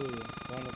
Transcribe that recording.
barulho, vai.